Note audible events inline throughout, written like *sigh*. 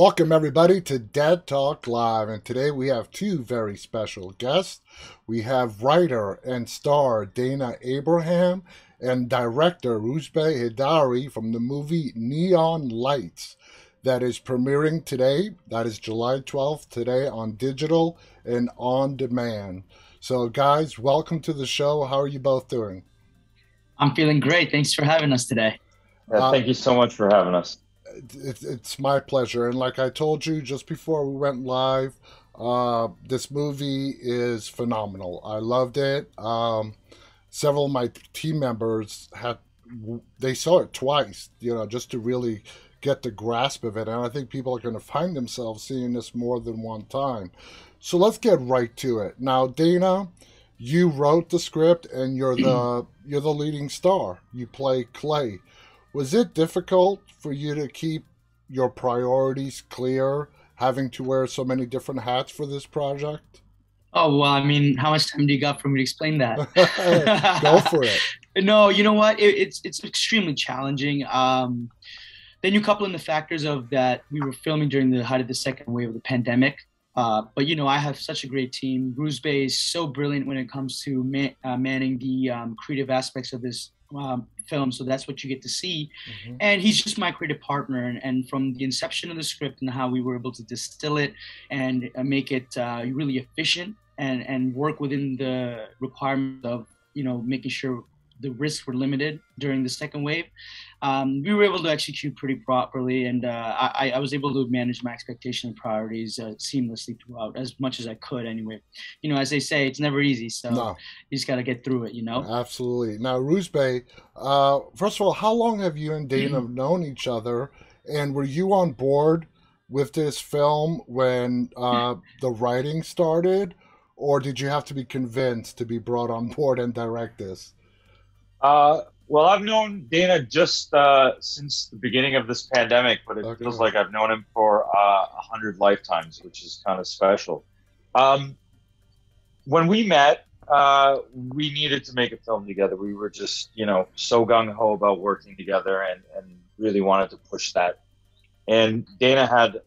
Welcome, everybody, to Dead Talk Live. And today we have two very special guests. We have writer and star Dana Abraham and director Rouzbeh Heydari from the movie Neon Lights that is premiering today. That is July 12th, today on digital and on demand. So, guys, welcome to the show. How are you both doing? I'm feeling great. Thanks for having us today. Yeah, thank uh, you so much for having us it, it's my pleasure. And like I told you just before we went live, uh, this movie is phenomenal. I loved it. Um, several of my team members had they saw it twice, you know, just to really get the grasp of it. And I think people are going to find themselves seeing this more than one time. So let's get right to it. Now, Dana, you wrote the script and you're the *clears throat* you're the leading star. You play Clay. Was it difficult for you to keep your priorities clear, having to wear so many different hats for this project? Oh well, I mean, how much time do you got for me to explain that? *laughs* Go for it. *laughs* no, you know what? It, it's it's extremely challenging. Um, then you couple in the factors of that we were filming during the height of the second wave of the pandemic. Uh, but you know, I have such a great team. Rouzbeh is so brilliant when it comes to man, uh, manning the um, creative aspects of this um, film, so that's what you get to see. Mm-hmm. And he's just my creative partner. And, and, from the inception of the script and how we were able to distill it and uh, make it uh, really efficient and and work within the requirements of you know making sure the risks were limited during the second wave. Um, we were able to execute pretty properly, and uh, I, I, was able to manage my expectation and priorities uh, seamlessly throughout as much as I could. Anyway, you know, as they say, it's never easy, so no. you just got to get through it. You know. Absolutely. Now, Rouzbeh, uh, first of all, how long have you and Dana known each other, and were you on board with this film when uh, the writing started? Or did you have to be convinced to be brought on board and direct this? Uh, well, I've known Dana just uh, since the beginning of this pandemic, but it okay. feels like I've known him for uh, a uh, hundred lifetimes, which is kind of special. Um, when we met, uh, we needed to make a film together. We were just, you know, so gung ho about working together, and and really wanted to push that. And Dana had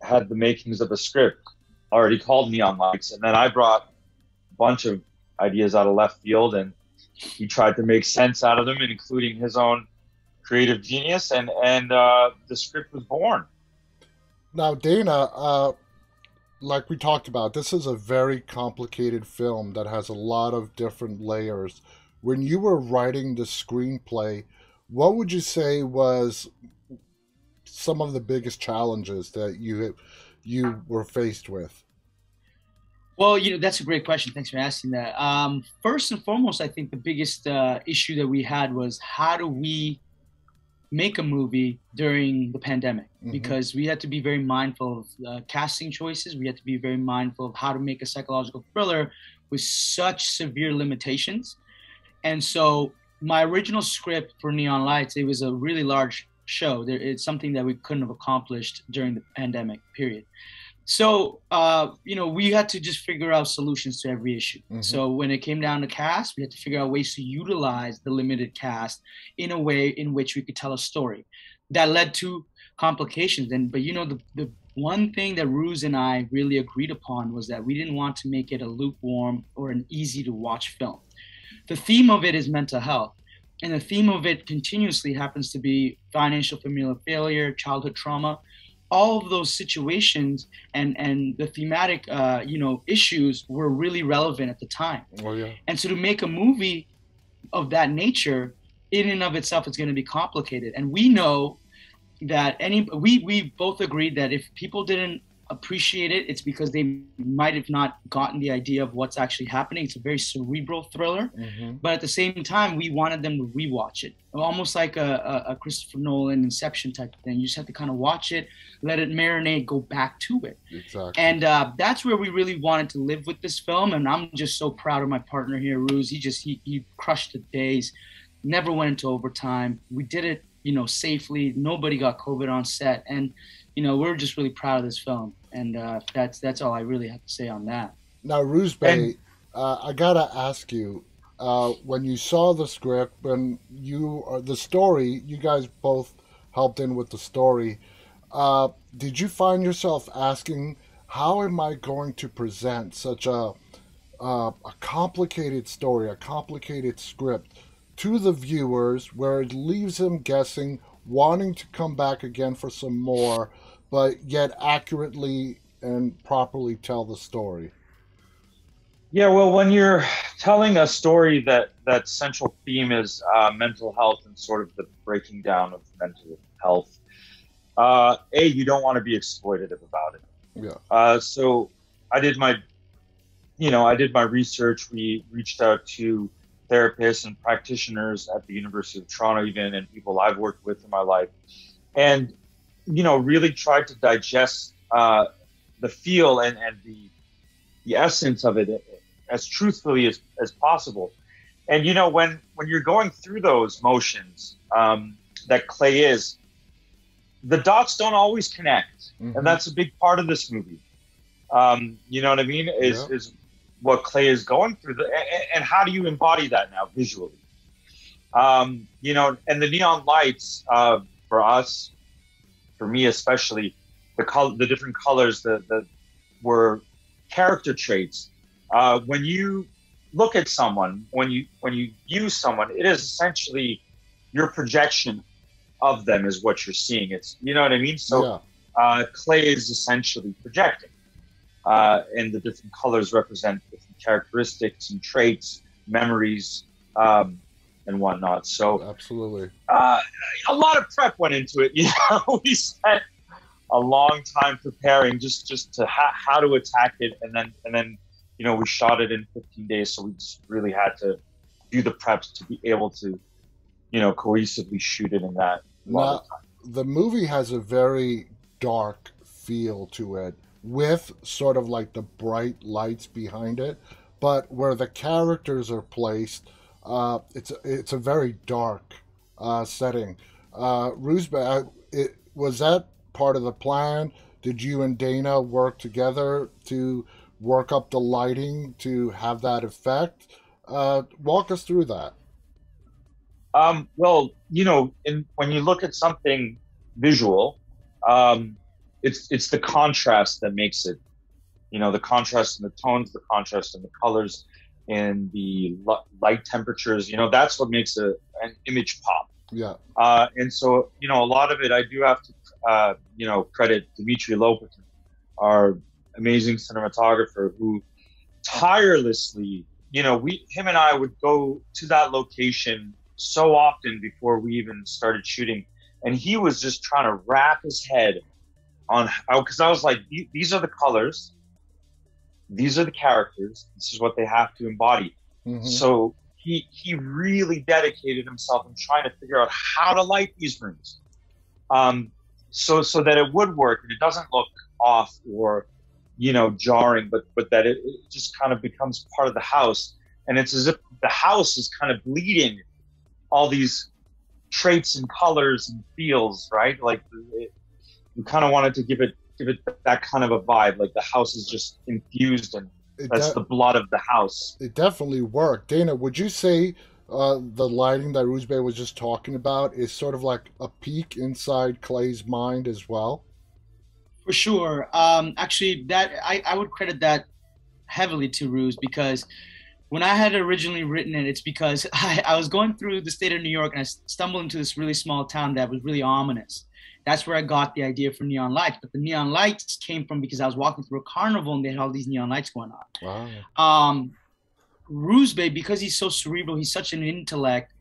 had the makings of a script already called Neon Lights, and then I brought a bunch of ideas out of left field and he tried to make sense out of them, including his own creative genius, and and uh, the script was born. Now, Dana, uh, like we talked about, this is a very complicated film that has a lot of different layers. When you were writing the screenplay, what would you say was some of the biggest challenges that you you were faced with? Well, you know, that's a great question. Thanks for asking that. Um, first and foremost, I think the biggest uh, issue that we had was how do we make a movie during the pandemic? Mm-hmm. Because we had to be very mindful of uh, casting choices. We had to be very mindful of how to make a psychological thriller with such severe limitations. And so, my original script for Neon Lights, it was a really large show. It's something that we couldn't have accomplished during the pandemic period so uh, you know we had to just figure out solutions to every issue mm-hmm. so when it came down to cast we had to figure out ways to utilize the limited cast in a way in which we could tell a story that led to complications and but you know the, the one thing that Ruse and I really agreed upon was that we didn't want to make it a lukewarm or an easy to watch film. The theme of it is mental health, and the theme of it continuously happens to be financial familial failure, childhood trauma, all of those situations and and the thematic uh, you know issues were really relevant at the time. Oh yeah. And so to make a movie of that nature, in and of itself, is going to be complicated. And we know that any we we both agreed that if people didn't appreciate it, it's because they might have not gotten the idea of what's actually happening. It's a very cerebral thriller, mm-hmm. but at the same time, we wanted them to rewatch it, almost like a, a, Christopher Nolan Inception type of thing. You just have to kind of watch it, let it marinate, go back to it. Exactly. And uh, that's where we really wanted to live with this film. And I'm just so proud of my partner here, Ruse. He just he, he crushed the days, never went into overtime. We did it, you know, safely. Nobody got COVID on set, and you know, we're just really proud of this film and uh, that's that's all I really have to say on that. Now, Rouzbeh, uh, I gotta ask you, uh, when you saw the script, when you uh, the story, you guys both helped in with the story. Uh, did you find yourself asking, how am I going to present such a uh, a complicated story, a complicated script to the viewers, where it leaves them guessing, wanting to come back again for some more, but yet accurately and properly tell the story? Yeah, well, when you're telling a story that that central theme is uh, mental health and sort of the breaking down of mental health, uh, a you don't want to be exploitative about it. Yeah. Uh, so I did my, you know, I did my research. We reached out to therapists and practitioners at the University of Toronto, even and people I've worked with in my life, and you know, really tried to digest uh, the feel and, and the the essence of it as truthfully as, as possible. And you know, when when you're going through those motions um, that Clay is, the dots don't always connect, mm-hmm. and that's a big part of this movie. Um, you know what I mean? Is yeah. is what Clay is going through, the, and, and, how do you embody that now visually? Um, you know, and the neon lights uh, for us, for me especially, the color, the different colors that that were character traits uh, when you look at someone, when you when you use someone, it is essentially your projection of them is what you're seeing. It's you know what I mean. So yeah. uh, clay is essentially projecting, uh, and the different colors represent different characteristics and traits, memories, um, and whatnot. So absolutely, uh, a lot of prep went into it. *laughs* You know, we spent a long time preparing just just to ha- how to attack it, and then and then you know, we shot it in 15 days, so we just really had to do the preps to be able to, you know, cohesively shoot it in that. Now, the movie has a very dark feel to it, with sort of like the bright lights behind it, but where the characters are placed, uh, it's it's a very dark uh, setting. Uh, Rouzbeh, it was that part of the plan? Did you and Dana work together to work up the lighting to have that effect. Uh, walk us through that. Um, well, you know, in, when you look at something visual, um, it's it's the contrast that makes it. You know, the contrast in the tones, the contrast in the colors, and the light temperatures. You know, that's what makes a, an image pop. Yeah. Uh, and so, you know, a lot of it I do have to, uh, you know, credit Dimitri Lopez, our amazing cinematographer who tirelessly, you know, we him and I would go to that location so often before we even started shooting, and he was just trying to wrap his head on how because I was like, these are the colors, these are the characters, this is what they have to embody. Mm-hmm. So he he really dedicated himself in trying to figure out how to light these rooms, um, so so that it would work and it doesn't look off or you know jarring but but that it, it, just kind of becomes part of the house. And it's as if the house is kind of bleeding all these traits and colors and feels right? Like it, you kind of wanted to give it give it that kind of a vibe like the house is just infused and that's de- the blood of the house it definitely worked dana would you say uh, the lighting that Rouzbeh was just talking about is sort of like a peek inside Clay's mind as well. For sure. Um, actually, that I, I would credit that heavily to Ruse because when I had originally written it, it's because *laughs* I, I was going through the state of New York and I stumbled into this really small town that was really ominous. That's where I got the idea for neon lights. But the neon lights came from because I was walking through a carnival and they had all these neon lights going on. Wow. Um, because he's so cerebral, he's such an intellect,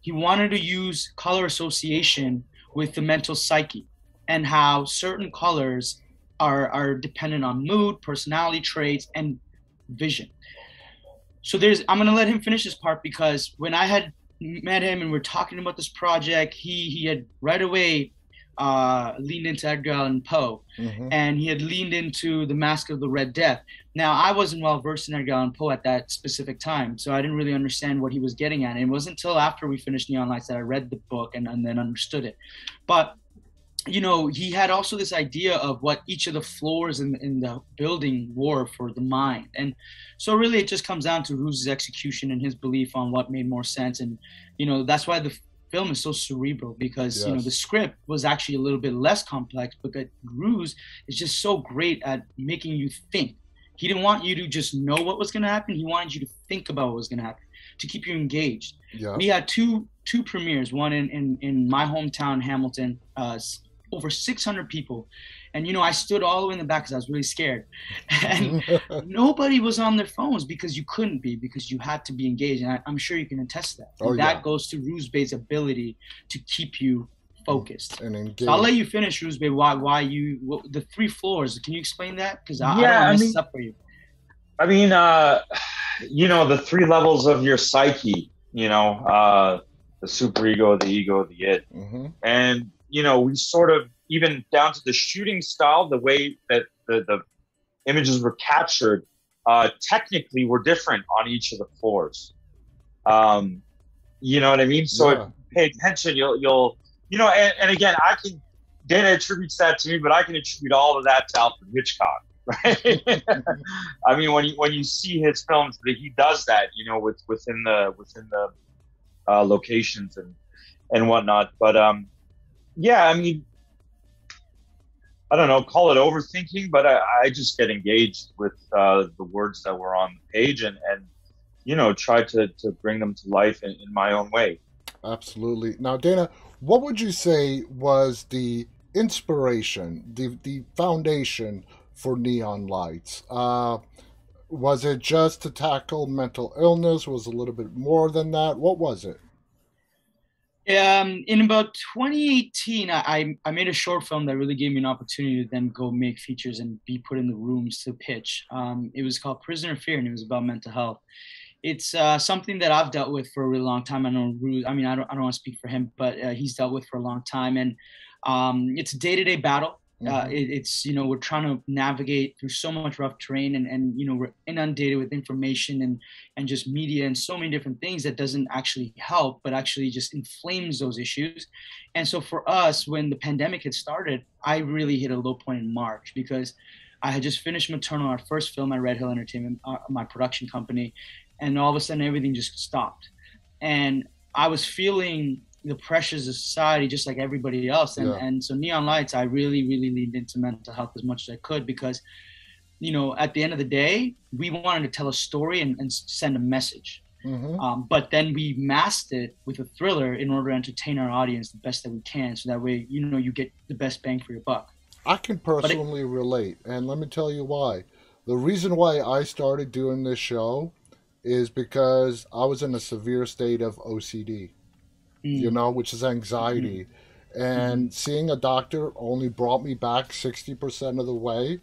he wanted to use color association with the mental psyche and how certain colors are are dependent on mood, personality traits, and vision. So there's I'm gonna let him finish this part because when I had met him and we are talking about this project, he he had right away uh, leaned into Edgar Allan Poe, mm-hmm. and he had leaned into the Masque of the Red Death. Now I wasn't well versed in Edgar Allan Poe at that specific time, so I didn't really understand what he was getting at. And it wasn't until after we finished Neon Lights that I read the book and, and then understood it. But you know, he had also this idea of what each of the floors in, in the building were for the mind. And so really it just comes down to Ruse's execution and his belief on what made more sense. And, you know, that's why the film is so cerebral because Yes. you know the script was actually a little bit less complex, but that Ruse is just so great at making you think. He didn't want you to just know what was going to happen. He wanted you to think about what was going to happen to keep you engaged. Yeah. We had two two premieres, one in in, in my hometown, Hamilton, uh, over 600 people, and you know I stood all the way in the back because I was really scared, *laughs* and *laughs* nobody was on their phones because you couldn't be because you had to be engaged, and I, I'm sure you can attest to that. Oh, that yeah. goes to Rouzbeh's ability to keep you focused. and engage. So I'll let you finish, Ruzbe. Why why you what, the three floors? Can you explain that? Because I, Yeah, I don't I want to mean- up for you. I mean, uh, you know, the three levels of your psyche, you know, uh, the superego, the ego, the id. hmm And, you know, we sort of, even down to the shooting style, the way that the, the images were captured, uh, technically were different on each of the floors. Um, you know what I mean? So if Yeah. you pay attention, you'll, you'll, you know, and, and again, I can, Dana attributes that to me, but I can attribute all of that to Alfred Hitchcock, *laughs* right? I mean, when you when you see his films, that he does that, you know, with within the within the uh, locations and and whatnot. But um, yeah, I mean, I don't know, call it overthinking, but I, I just get engaged with uh, the words that were on the page and and you know try to to bring them to life in, in my own way. Absolutely. Now, Dana, what would you say was the inspiration, the the foundation for Neon Lights? Uh, was it just to tackle mental illness? Was it a little bit more than that? What was it? Um, in about 2018, I, I made a short film that really gave me an opportunity to then go make features and be put in the rooms to pitch. Um, it was called Prisoner Fear, and it was about mental health. It's uh, something that I've dealt with for a really long time. I know, Ru- I mean, I don't, I don't want to speak for him, but uh, he's dealt with for a long time, and um, it's a day-to-day battle. Uh, Mhm. it, it's you know we're trying to navigate through so much rough terrain, and and you know we're inundated with information and and just media and so many different things that doesn't actually help, but actually just inflames those issues. And so for us, when the pandemic had started, I really hit a low point in March because I had just finished Maternal, our first film at Red Hill Entertainment, uh, my production company, and all of a sudden everything just stopped. And I was feeling the pressures of society just like everybody else. And, Yeah. and so Neon Lights, I really, really leaned into mental health as much as I could because, you know, at the end of the day, we wanted to tell a story and, and send a message. Mhm. Um, but then we masked it with a thriller in order to entertain our audience the best that we can. So that way, you know, you get the best bang for your buck. I can personally relate, and let me tell you why. The reason why I started doing this show is because I was in a severe state of OCD, Mm. you know, which is anxiety. And seeing a doctor only brought me back 60% of the way,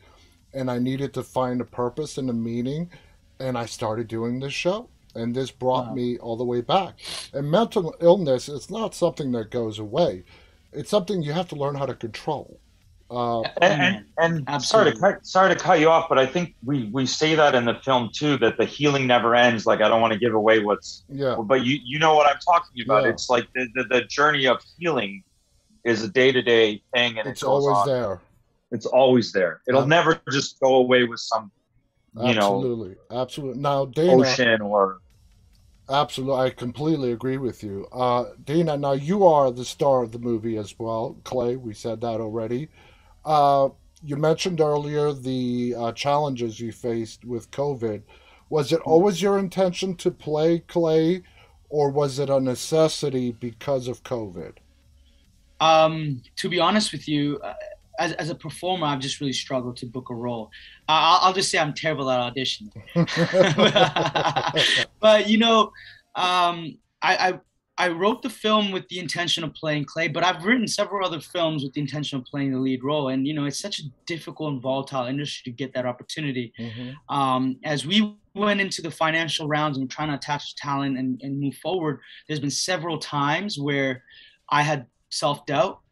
and I needed to find a purpose and a meaning, and I started doing this show. And this brought Wow. me all the way back. And mental illness is not something that goes away. It's something you have to learn how to control. Uh, and, and, and sorry to cut sorry to cut you off, but I think we we say that in the film too that the healing never ends. Like I don't want to give away what's, yeah. but you you know what I'm talking about. Yeah. It's like the, the the journey of healing is a day to day thing, and It's it always on. there. It's always there. It'll Ab- never just go away with some you know Absolutely. Absolutely. Now, Dana, ocean or absolutely, I completely agree with you. Uh, Dana, now you are the star of the movie as well. Clay, we said that already. Uh, you mentioned earlier the uh, challenges you faced with COVID. Was it always your intention to play Clay, or was it a necessity because of COVID? Um, to be honest with you, uh, as, as a performer, I've just really struggled to book a role. Uh, I'll, I'll just say I'm terrible at auditioning. *laughs* *laughs* but you know, um, I, I I wrote the film with the intention of playing Clay, but I've written several other films with the intention of playing the lead role. And you know, it's such a difficult and volatile industry to get that opportunity. Mhm. Um, as we went into the financial rounds and trying to attach talent and, and move forward, there's been several times where I had self doubt.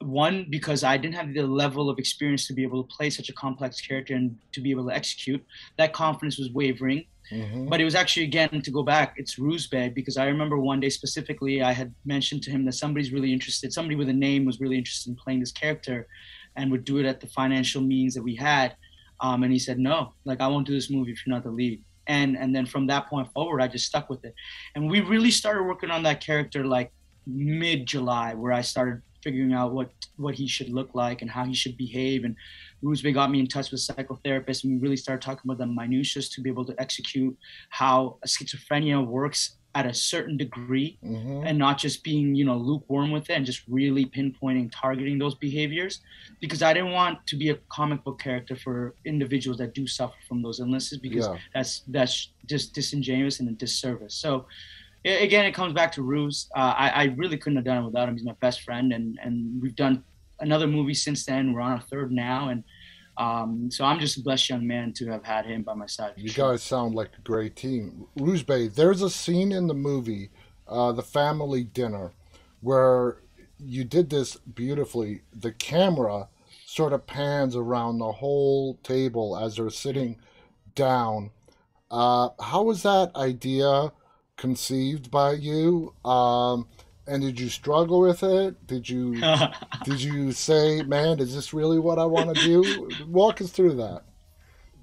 One, because I didn't have the level of experience to be able to play such a complex character and to be able to execute. That confidence was wavering. Mhm. But it was actually again to go back, it's Rouzbeh because I remember one day specifically I had mentioned to him that somebody's really interested, somebody with a name was really interested in playing this character, and would do it at the financial means that we had. Um, and he said, "No, like I won't do this movie if you're not the lead." And and then from that point forward, I just stuck with it, and we really started working on that character like mid July where I started figuring out what what he should look like and how he should behave. And Rouzbeh got me in touch with a psychotherapist, and we really started talking about the minutiae to be able to execute how schizophrenia works at a certain degree mm-hmm. and not just being you know lukewarm with it and just really pinpointing targeting those behaviors because i didn't want to be a comic book character for individuals that do suffer from those illnesses because yeah. that's that's just disingenuous and a disservice so again it comes back to ruse uh, I, I really couldn't have done it without him he's my best friend and and we've done another movie since then we're on a third now and um, so I'm just a blessed young man to have had him by my side. You sure. guys sound like a great team. Rouzbeh, there's a scene in the movie, uh, the family dinner, where you did this beautifully. The camera sort of pans around the whole table as they're sitting down. Uh, how was that idea conceived by you? Um, and did you struggle with it? Did you *laughs* did you say, "Man, is this really what I want to do?" Walk us through that.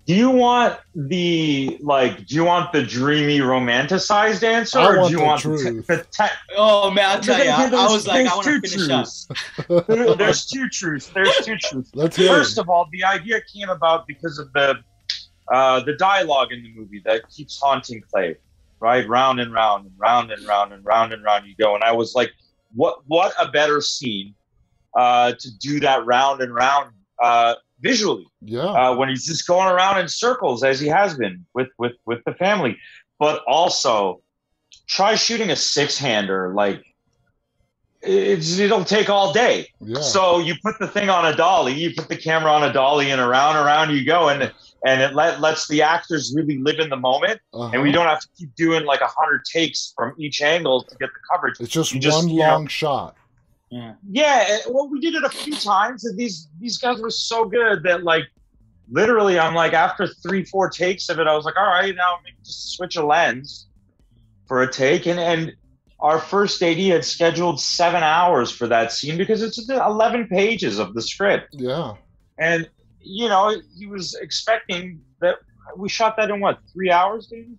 Do you want the like? Do you want the dreamy, romanticized answer, or do you want truth. the, te- Oh man, I'll tell you, I, I was like, I want to finish truths. up. there, there's two truths. There's two truths. Let's hear First it. of all, the idea came about because of the uh, the dialogue in the movie that keeps haunting Clay right? Round and round and round and round and round and round you go. And I was like, what what a better scene uh, to do that round and round uh, visually. Yeah. Uh, when he's just going around in circles as he has been with with with the family, but also try shooting a six hander like it's, it'll take all day. Yeah. So you put the thing on a dolly, you put the camera on a dolly, and around around you go, and and it let, lets the actors really live in the moment. Uh-huh. and we don't have to keep doing like a hundred takes from each angle to get the coverage. It's just you one long know, shot. Yeah. Yeah well we did it a few times and these these guys were so good that like literally i'm like after three four takes of it i was like all right now maybe just switch a lens for a take. And and our first AD had scheduled seven hours for that scene because it's 11 pages of the script. Yeah. And you know, he was expecting that we shot that in what three hours, dude?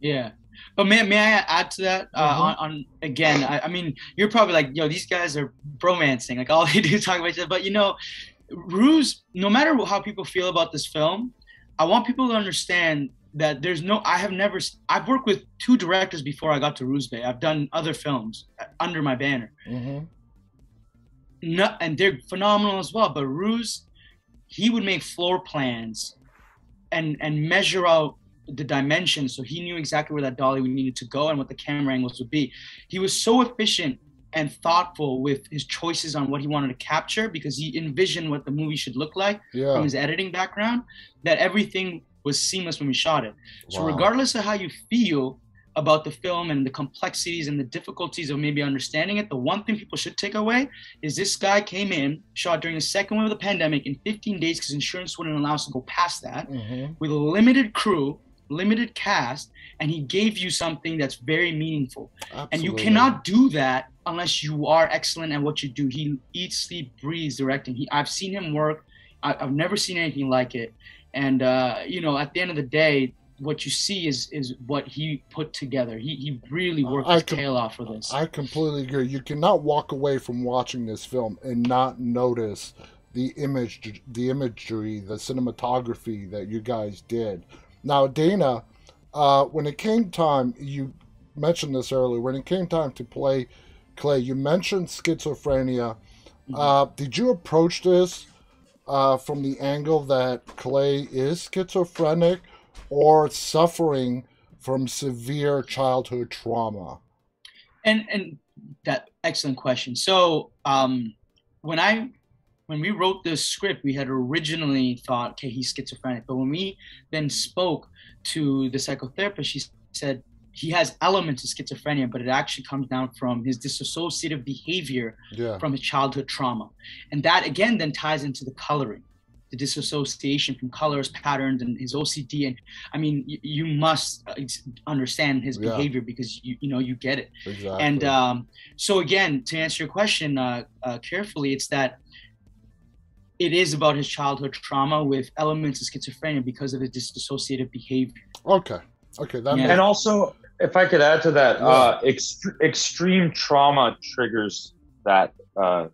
Yeah. But may, may I add to that? Uh, mm-hmm. on, on, again, I, I, mean, you're probably like, yo, these guys are bromancing. Like all *laughs* they do is talk about each other. But you know, Ruse, no matter how people feel about this film, I want people to understand that there's no. I have never. I've worked with two directors before I got to Rouzbeh. I've done other films under my banner. Mm-hmm. No, and they're phenomenal as well. But Ruse he would make floor plans and and measure out the dimensions so he knew exactly where that dolly needed to go and what the camera angles would be he was so efficient and thoughtful with his choices on what he wanted to capture because he envisioned what the movie should look like yeah. from his editing background that everything was seamless when we shot it so wow. regardless of how you feel about the film and the complexities and the difficulties of maybe understanding it, the one thing people should take away is this guy came in, shot during the second wave of the pandemic in 15 days because insurance wouldn't allow us to go past that, mm-hmm. with a limited crew, limited cast, and he gave you something that's very meaningful. Absolutely. And you cannot do that unless you are excellent at what you do. He eats, sleep, breathes directing. He, I've seen him work. I, have never seen anything like it. And uh, you know, at the end of the day, what you see is is what he put together. He he really worked I his com- tail off for this. I completely agree. You cannot walk away from watching this film and not notice the image, the imagery, the cinematography that you guys did. Now, Dana, uh, when it came time, you mentioned this earlier. When it came time to play Clay, you mentioned schizophrenia. Mm-hmm. Uh, did you approach this uh, from the angle that Clay is schizophrenic? or suffering from severe childhood trauma? And and that excellent question. So um, when I when we wrote this script, we had originally thought, okay, he's schizophrenic. But when we then spoke to the psychotherapist, she said he has elements of schizophrenia, but it actually comes down from his dissociative behavior yeah. from his childhood trauma. And that again then ties into the coloring the disassociation from colors, patterns, and his OCD. And I mean, you, you must uh, understand his yeah. behavior because you you know you get it. Exactly. And um, so again, to answer your question uh, uh, carefully, it's that it is about his childhood trauma with elements of schizophrenia because of his dissociative behavior. Okay. Okay. That yeah. and also if I could add to that, uh, ex- extreme trauma triggers that uh,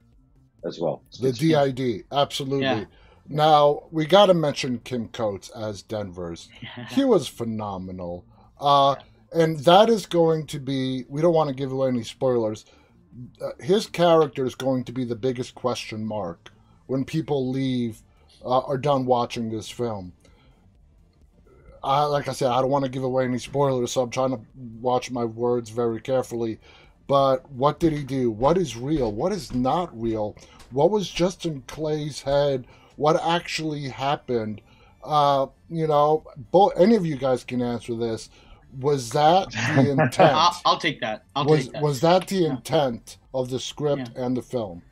as well. The DID, absolutely. Yeah. Now we got to mention Kim Coates as Denver's. *laughs* he was phenomenal, uh, and that is going to be. We don't want to give away any spoilers. Uh, his character is going to be the biggest question mark when people leave uh, are done watching this film. I, like I said, I don't want to give away any spoilers, so I'm trying to watch my words very carefully. But what did he do? What is real? What is not real? What was just in Clay's head? What actually happened? Uh, you know, both any of you guys can answer this. Was that *laughs* the intent? I'll, I'll, take that. I'll was, take that. Was that the intent of the script yeah. and the film?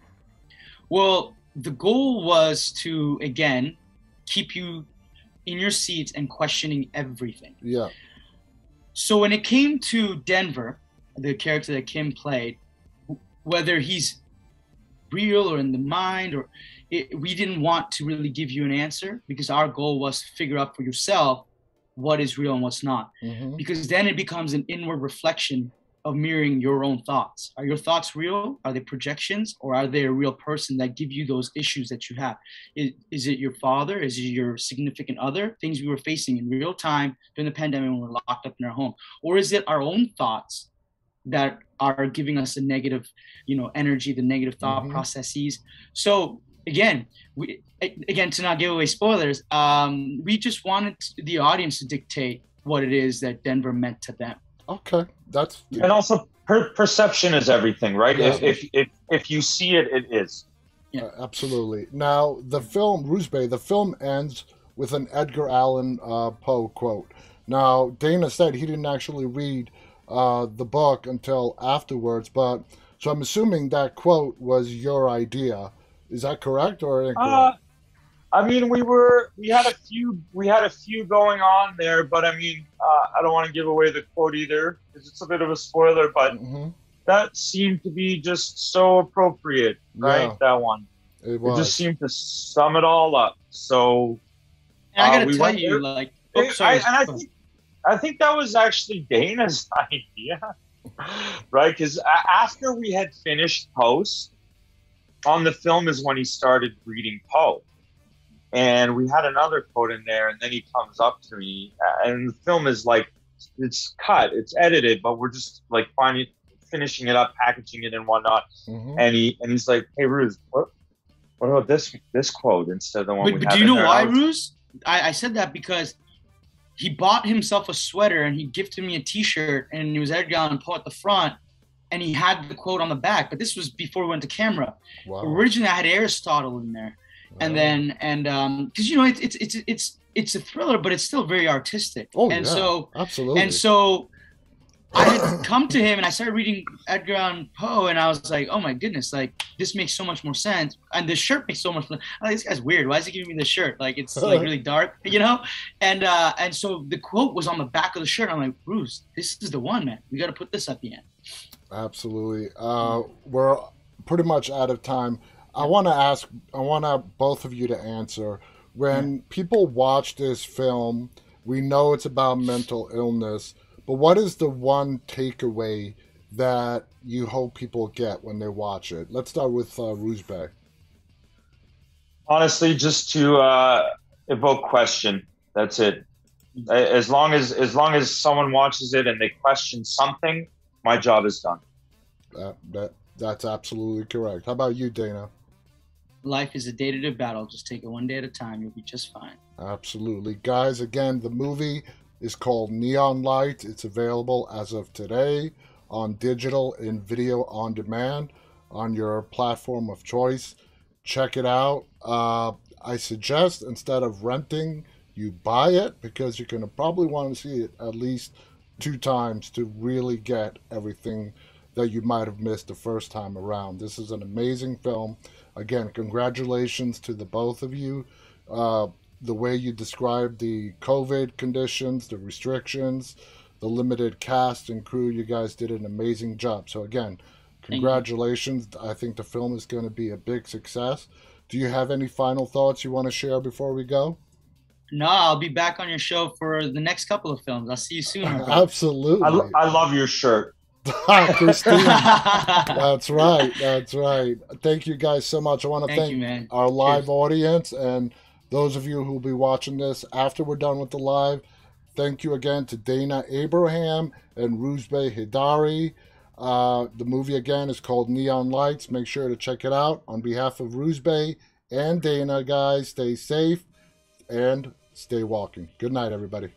Well, the goal was to again keep you in your seats and questioning everything. Yeah. So when it came to Denver, the character that Kim played, whether he's real or in the mind, or it, we didn't want to really give you an answer because our goal was to figure out for yourself what is real and what's not. Mm-hmm. Because then it becomes an inward reflection of mirroring your own thoughts. Are your thoughts real? Are they projections or are they a real person that give you those issues that you have? Is, is it your father? Is it your significant other? Things we were facing in real time during the pandemic when we we're locked up in our home? Or is it our own thoughts that are giving us the negative, you know, energy, the negative thought mm-hmm. processes? So again, we again to not give away spoilers, um, we just wanted the audience to dictate what it is that Denver meant to them. Okay, that's and also per- perception is everything, right? Yeah. If, if if if you see it, it is. Yeah. Uh, absolutely. Now the film Rouzbeh, the film ends with an Edgar Allan uh, Poe quote. Now Dana said he didn't actually read uh, the book until afterwards, but so I'm assuming that quote was your idea. Is that correct or incorrect? I mean, we were we had a few we had a few going on there, but I mean, uh, I don't want to give away the quote either because it's a bit of a spoiler. But mm-hmm. that seemed to be just so appropriate, right? Yeah, that one. It, it, just seemed to sum it all up. So and I gotta uh, we tell you, there. like, oh, sorry. I, and I think I think that was actually Dana's *laughs* idea, right? Because after we had finished post on the film is when he started reading Poe and we had another quote in there, and then he comes up to me, and the film is like, it's cut, it's edited, but we're just like finding, finishing it up, packaging it and whatnot. Mm-hmm. And he and he's like, "Hey, Ruse, what, what about this this quote instead of the one?" But, do you know there? why, Ruse? I, I said that because he bought himself a sweater and he gifted me a T-shirt, and it was Edgar Allan Poe at the front, and he had the quote on the back. But this was before we went to camera. Wow. Originally, I had Aristotle in there and then and um because you know it's it's it's it's it's a thriller but it's still very artistic oh and yeah, so absolutely and so I had come to him and I started reading Edgar Allan Poe and I was like, oh my goodness, like this makes so much more sense. And the shirt makes so much more like, this guy's weird. Why is he giving me the shirt? Like it's like *laughs* really dark, you know? And uh and so the quote was on the back of the shirt. I'm like, Bruce, this is the one, man. We gotta put this at the end. Absolutely. Uh we're pretty much out of time. I want to ask, I want to both of you to answer. When people watch this film, we know it's about mental illness, but what is the one takeaway that you hope people get when they watch it? Let's start with uh, Rouzbeh. Honestly, just to uh, evoke question. That's it. As long as as long as someone watches it and they question something, my job is done. That, that that's absolutely correct. How about you, Dana? Life is a day to day battle. Just take it one day at a time. You'll be just fine. Absolutely. Guys, again, the movie is called Neon Light. It's available as of today on digital and video on demand on your platform of choice. Check it out. Uh, I suggest instead of renting, you buy it because you're going to probably want to see it at least two times to really get everything that you might have missed the first time around. This is an amazing film. Again, congratulations to the both of you. Uh, the way you described the COVID conditions, the restrictions, the limited cast and crew, you guys did an amazing job. So, again, congratulations. I think the film is going to be a big success. Do you have any final thoughts you want to share before we go? No, I'll be back on your show for the next couple of films. I'll see you soon. *laughs* Absolutely. I, I love your shirt. Christine. *laughs* That's right. That's right. Thank you guys so much. I want to Thank thank, you, our live Cheers. audience and those of you who will be watching this after we're done with the live. Thank you again to Dana Abraham and Rouzbeh Heydari. Uh, the movie again is called Neon Lights. Make sure to check it out. On behalf of Ruzbe and Dana, guys, stay safe and stay walking. Good night, everybody.